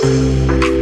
Música